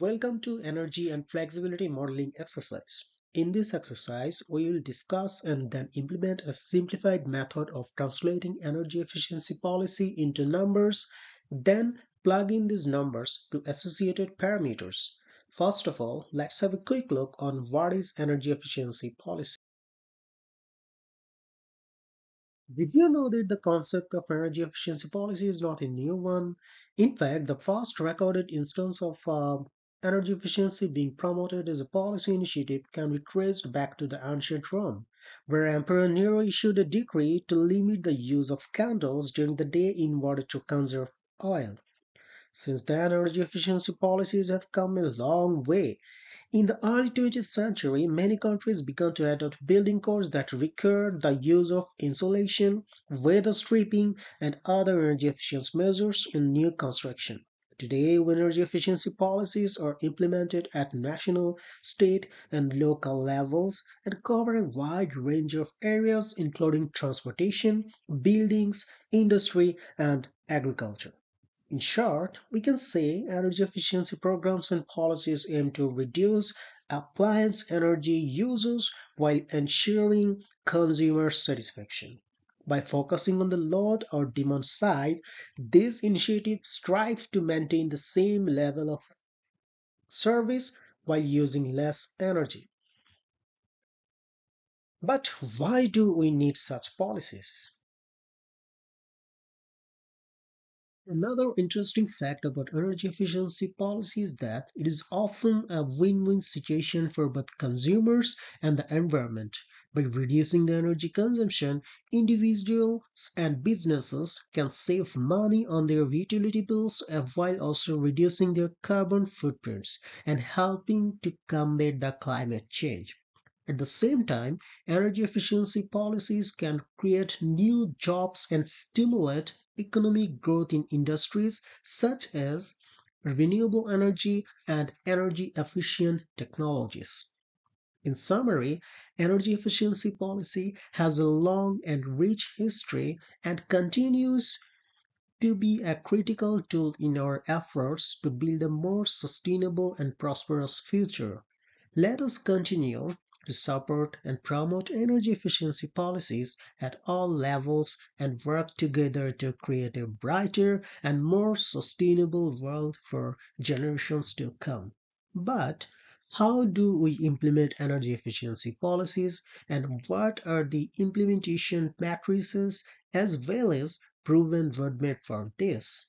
Welcome to Energy and Flexibility Modeling exercise. In this exercise, we will discuss and then implement a simplified method of translating energy efficiency policy into numbers, then plug in these numbers to associated parameters. First of all, let's have a quick look on what is energy efficiency policy. Did you know that the concept of energy efficiency policy is not a new one? In fact, the first recorded instance of uh, energy efficiency being promoted as a policy initiative can be traced back to the ancient Rome, where Emperor Nero issued a decree to limit the use of candles during the day in order to conserve oil. Since then, energy efficiency policies have come a long way in the early 20th century, many countries began to adopt building codes that required the use of insulation, weather stripping, and other energy efficiency measures in new construction. Today, energy efficiency policies are implemented at national, state, and local levels and cover a wide range of areas including transportation, buildings, industry, and agriculture. In short, we can say energy efficiency programs and policies aim to reduce appliance energy uses while ensuring consumer satisfaction. By focusing on the load or demand side, these initiatives strive to maintain the same level of service while using less energy. But why do we need such policies? Another interesting fact about energy efficiency policy is that it is often a win-win situation for both consumers and the environment. By reducing the energy consumption, individuals and businesses can save money on their utility bills uh, while also reducing their carbon footprints and helping to combat the climate change. At the same time, energy efficiency policies can create new jobs and stimulate economic growth in industries such as renewable energy and energy efficient technologies. In summary, energy efficiency policy has a long and rich history and continues to be a critical tool in our efforts to build a more sustainable and prosperous future. Let us continue to support and promote energy efficiency policies at all levels and work together to create a brighter and more sustainable world for generations to come. But how do we implement energy efficiency policies and what are the implementation matrices as well as proven roadmap for this?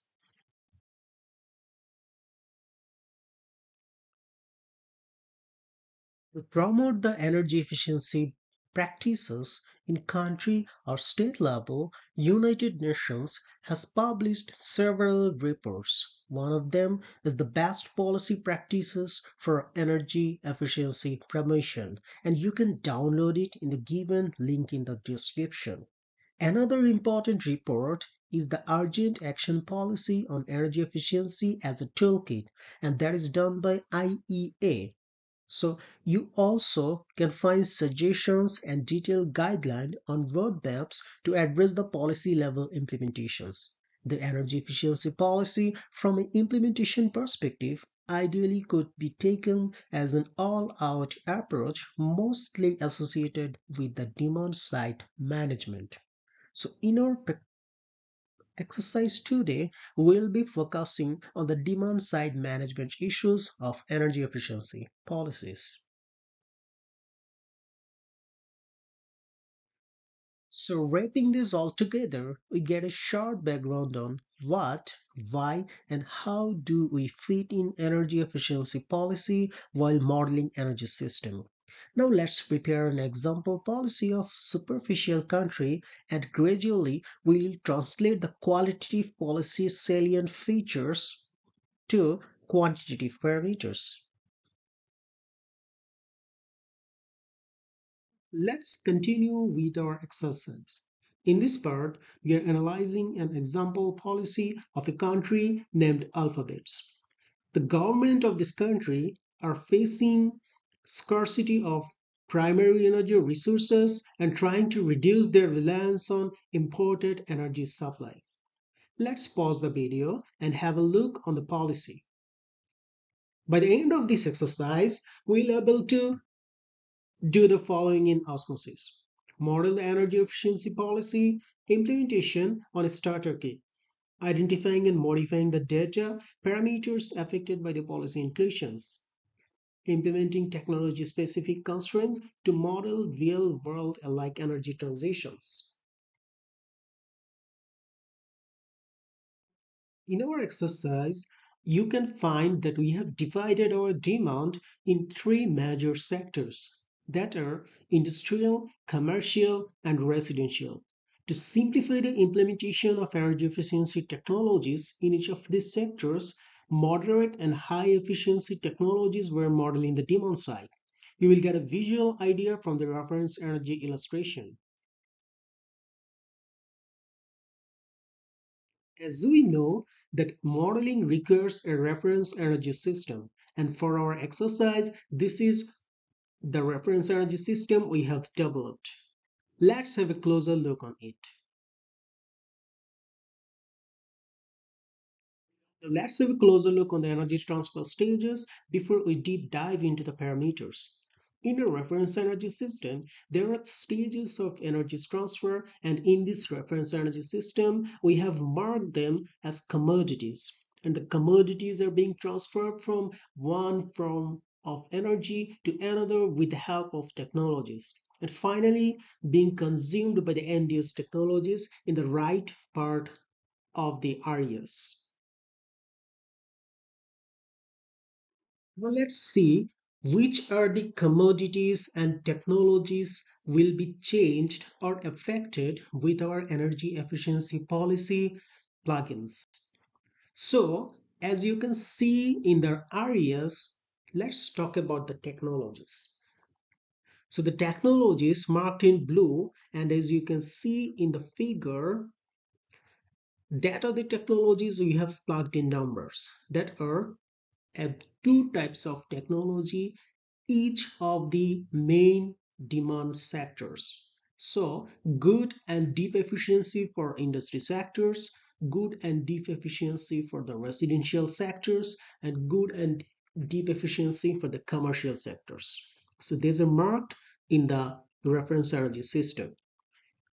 To promote the energy efficiency practices in country or state level, United Nations has published several reports. One of them is the best policy practices for energy efficiency promotion and you can download it in the given link in the description. Another important report is the Urgent Action Policy on Energy Efficiency as a Toolkit and that is done by IEA so you also can find suggestions and detailed guidelines on roadmaps to address the policy level implementations. The energy efficiency policy from an implementation perspective ideally could be taken as an all-out approach mostly associated with the demand side management. So in our exercise today, we'll be focusing on the demand side management issues of energy efficiency policies. So wrapping this all together, we get a short background on what, why, and how do we fit in energy efficiency policy while modeling energy system. Now let's prepare an example policy of superficial country and gradually we'll translate the qualitative policy salient features to quantitative parameters. Let's continue with our exercise. In this part, we are analyzing an example policy of a country named Alphabets. The government of this country are facing scarcity of primary energy resources and trying to reduce their reliance on imported energy supply. Let's pause the video and have a look on the policy. By the end of this exercise, we'll be able to do the following in OSeMOSYS. Model energy efficiency policy implementation on a starter kit, identifying and modifying the data parameters affected by the policy inclusions, implementing technology-specific constraints to model real-world alike energy transitions. In our exercise, you can find that we have divided our demand in three major sectors that are industrial, commercial, and residential. To simplify the implementation of energy efficiency technologies in each of these sectors, moderate and high efficiency technologies were modeled in the demand side. You will get a visual idea from the reference energy illustration. As we know that modeling requires a reference energy system and for our exercise this is the reference energy system we have developed. Let's have a closer look on it. Let's have a closer look on the energy transfer stages before we deep dive into the parameters. In a reference energy system, there are stages of energy transfer and in this reference energy system, we have marked them as commodities. And the commodities are being transferred from one form of energy to another with the help of technologies. And finally, being consumed by the end-use technologies in the right part of the RES. Now let's see which are the commodities and technologies will be changed or affected with our energy efficiency policy plugins. So as you can see in the RES, let's talk about the technologies. So the technologies marked in blue and as you can see in the figure, that are the technologies we have plugged in numbers that are two types of technology, each of the main demand sectors. So good and deep efficiency for industry sectors, good and deep efficiency for the residential sectors, and good and deep efficiency for the commercial sectors. So these are marked in the reference energy system.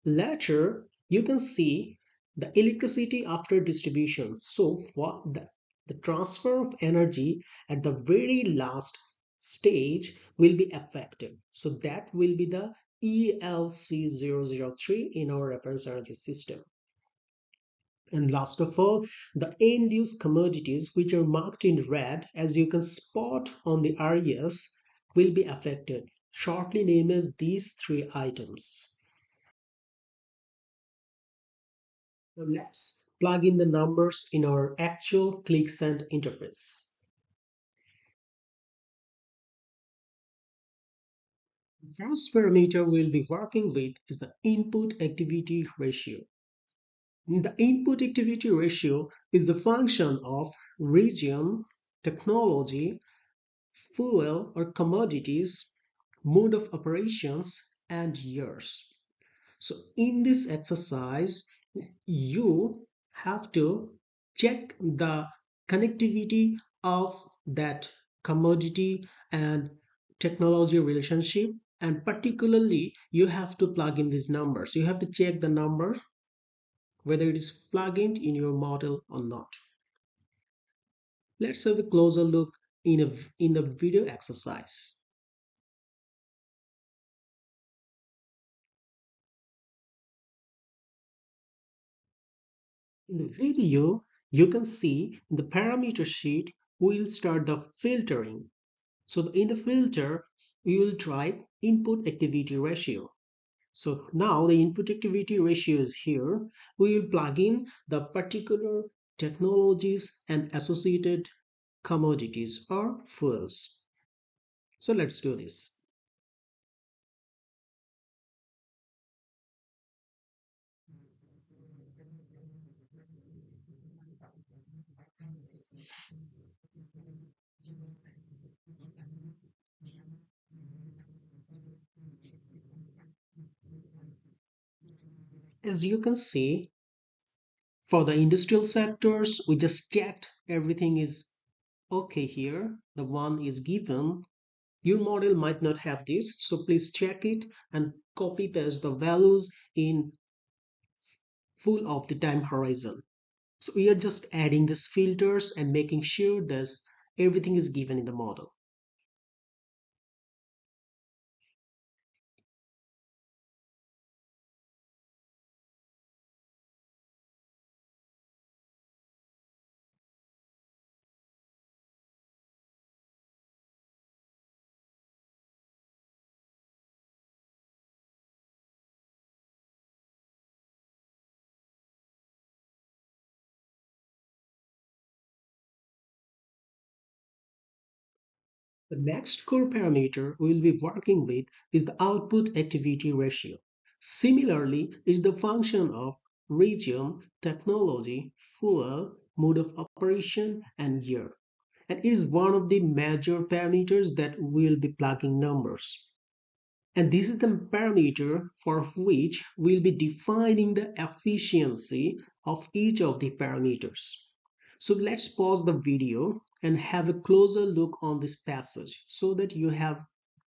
Later, you can see the electricity after distribution. So what the the transfer of energy at the very last stage will be affected. So that will be the ELC003 in our reference energy system. And last of all, the end-use commodities which are marked in red as you can spot on the RES will be affected, shortly named as these three items. Now let's plug in the numbers in our actual clicSAND interface. The first parameter we'll be working with is the input activity ratio. The input activity ratio is the function of region, technology, fuel or commodities, mode of operations, and years. So in this exercise, you have to check the connectivity of that commodity and technology relationship. And particularly you have to plug in these numbers. You have to check the number whether it is plugged in in your model or not. Let's have a closer look in a in the video exercise In the video, you can see in the parameter sheet, we'll start the filtering. So in the filter, we will try input activity ratio. So now the input activity ratio is here. We will plug in the particular technologies and associated commodities or fuels. So let's do this. As you can see, for the industrial sectors, we just checked everything is okay here. The one is given. Your model might not have this so please check it and copy paste the values in full of the time horizon. So we are just adding these filters and making sure that everything is given in the model The next core parameter we'll be working with is the output activity ratio. Similarly, is the function of region, technology, fuel, mode of operation, and year. And it is one of the major parameters that we'll be plugging numbers. And this is the parameter for which we'll be defining the efficiency of each of the parameters. So let's pause the video and have a closer look on this passage so that you have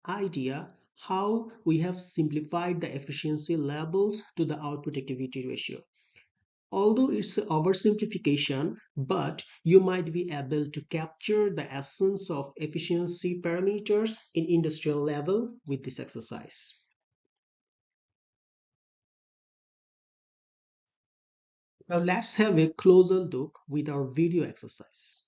idea how we have simplified the efficiency levels to the output activity ratio. Although it's an oversimplification, but you might be able to capture the essence of efficiency parameters in industrial level with this exercise. Now let's have a closer look with our video exercise.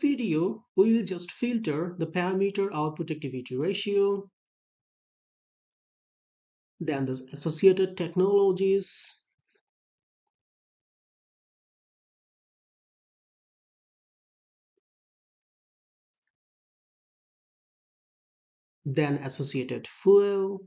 The video, we will just filter the parameter output activity ratio, then the associated technologies, then associated fuel,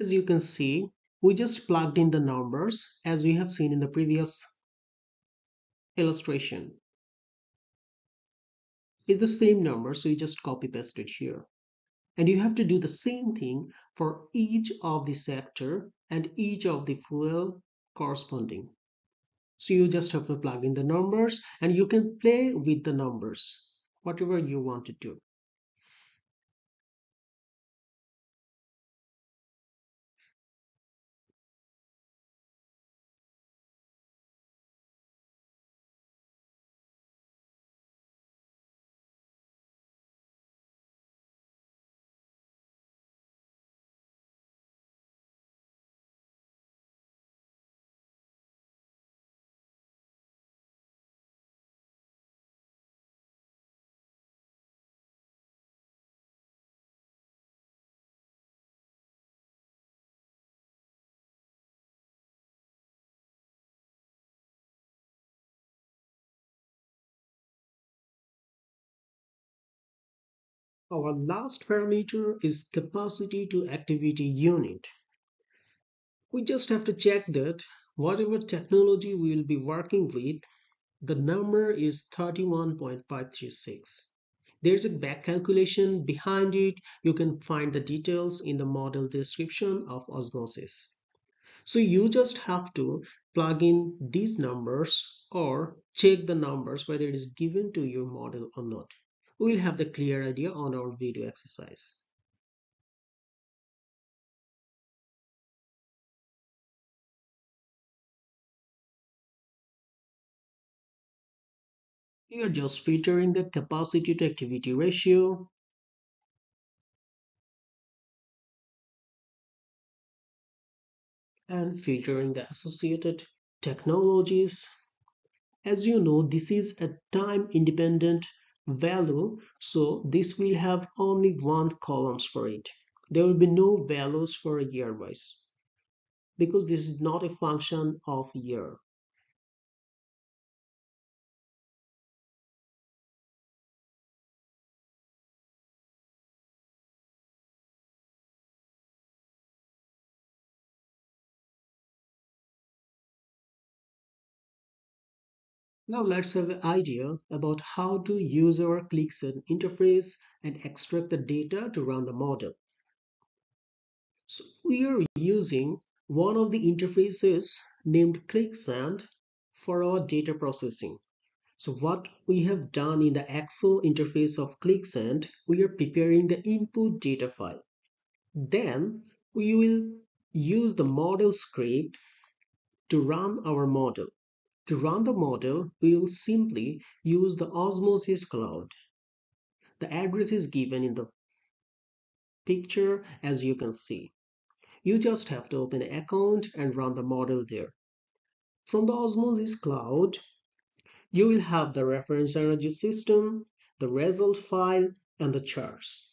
As you can see, we just plugged in the numbers as we have seen in the previous illustration. It's the same number, so you just copy paste it here. And you have to do the same thing for each of the sector and each of the fuel corresponding. So you just have to plug in the numbers and you can play with the numbers, whatever you want to do. Our last parameter is capacity to activity unit. We just have to check that whatever technology we will be working with, the number is 31.536. There's a back calculation behind it. You can find the details in the model description of OSeMOSYS. So you just have to plug in these numbers or check the numbers whether it is given to your model or not we'll have the clear idea on our video exercise. We are just filtering the capacity to activity ratio. And filtering the associated technologies. As you know, this is a time independent value so this will have only one columns for it. There will be no values for year wise because this is not a function of year Now let's have an idea about how to use our clicSAND interface and extract the data to run the model. So we are using one of the interfaces named clicSAND for our data processing. So what we have done in the Excel interface of clicSAND, we are preparing the input data file. Then we will use the model script to run our model. To run the model, we will simply use the OSeMOSYS Cloud. The address is given in the picture as you can see. You just have to open an account and run the model there. From the OSeMOSYS Cloud, you will have the reference energy system, the result file, and the charts.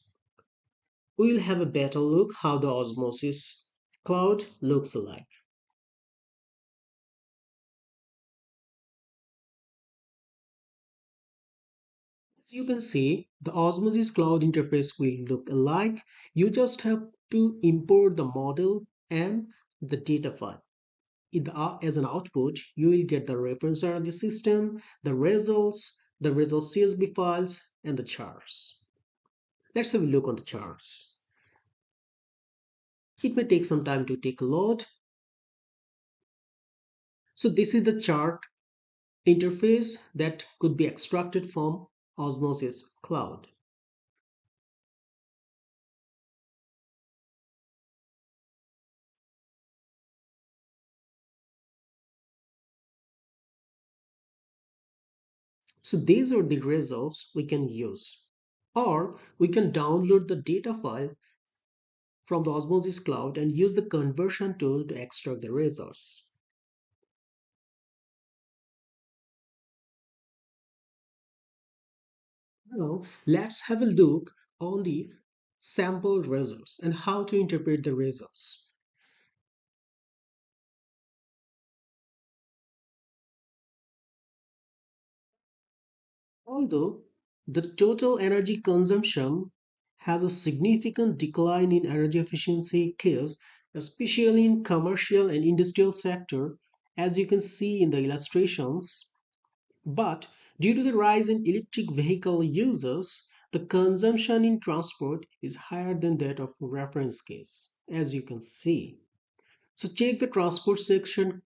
We will have a better look how the OSeMOSYS Cloud looks like. As you can see, the OSeMOSYS Cloud interface will look alike. You just have to import the model and the data file the, uh, as an output, you will get the reference energy system, the results, the result CSV files, and the charts. Let's have a look on the charts. It may take some time to take a load. So this is the chart interface that could be extracted from OSeMOSYS Cloud. So these are the results we can use. Or we can download the data file from the OSeMOSYS Cloud and use the conversion tool to extract the results. Now let's have a look on the sample results and how to interpret the results. Although the total energy consumption has a significant decline in energy efficiency case, especially in commercial and industrial sector, as you can see in the illustrations. But due to the rise in electric vehicle users, the consumption in transport is higher than that of reference case, as you can see. So check the transport section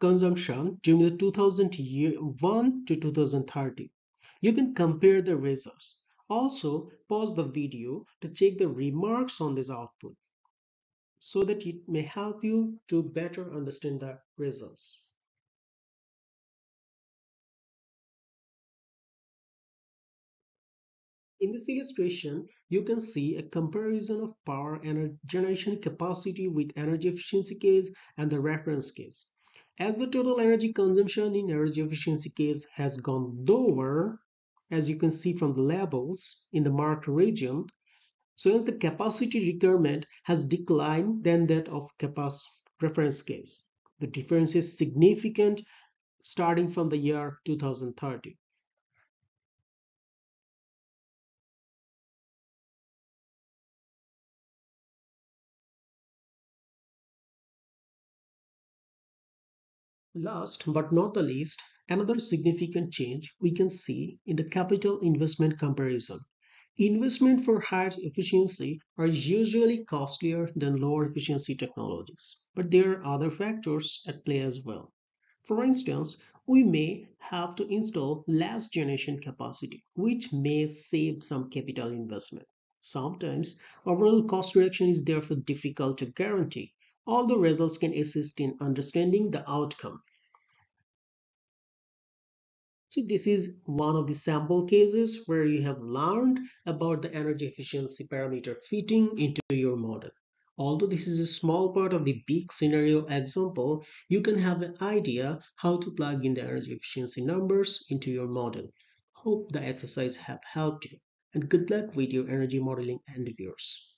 consumption during the 2001 to 2030. You can compare the results. Also, pause the video to check the remarks on this output so that it may help you to better understand the results. In this illustration, you can see a comparison of power generation capacity with energy efficiency case and the reference case. As the total energy consumption in energy efficiency case has gone lower, as you can see from the labels in the marked region. So hence the capacity requirement has declined than that of reference case. The difference is significant starting from the year 2030. Last but not the least, Another significant change we can see in the capital investment comparison. Investment for higher efficiency are usually costlier than lower efficiency technologies, but there are other factors at play as well. For instance, we may have to install less generation capacity, which may save some capital investment. Sometimes overall cost reduction is therefore difficult to guarantee, although results can assist in understanding the outcome. So this is one of the sample cases where you have learned about the energy efficiency parameter fitting into your model. Although this is a small part of the big scenario example, you can have an idea how to plug in the energy efficiency numbers into your model. Hope the exercise have helped you and good luck with your energy modeling endeavors.